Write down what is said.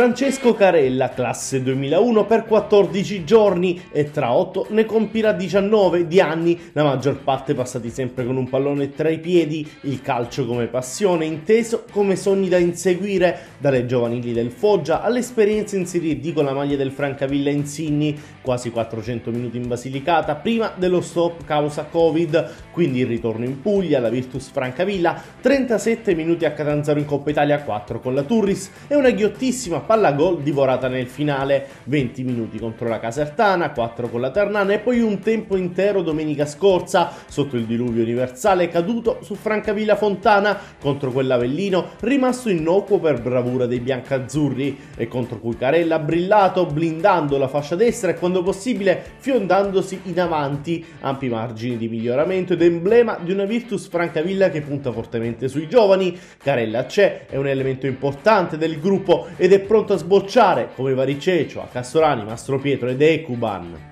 Francesco Carella, classe 2001 per 14 giorni e tra 8 ne compirà 19 di anni, la maggior parte passati sempre con un pallone tra i piedi, il calcio come passione, inteso come sogni da inseguire, dalle giovanili del Foggia all'esperienza in Serie D con la maglia del Francavilla Insigni, quasi 400 minuti in Basilicata prima dello stop causa Covid, quindi il ritorno in Puglia, la Virtus Francavilla, 37 minuti a Catanzaro in Coppa Italia 4 con la Turris e una ghiottissima palla gol divorata nel finale, 20 minuti contro la Casertana, 4 con la Ternana e poi un tempo intero domenica scorsa sotto il diluvio universale caduto su Francavilla Fontana contro quell'Avellino rimasto innocuo per bravura dei biancazzurri e contro cui Carella ha brillato blindando la fascia destra e quando possibile fiondandosi in avanti, ampi margini di miglioramento ed emblema di una Virtus Francavilla che punta fortemente sui giovani. Carella c'è, è un elemento importante del gruppo ed è pronto a sbocciare come Varicecio, a Castorani, Mastro Pietro ed Ecuban.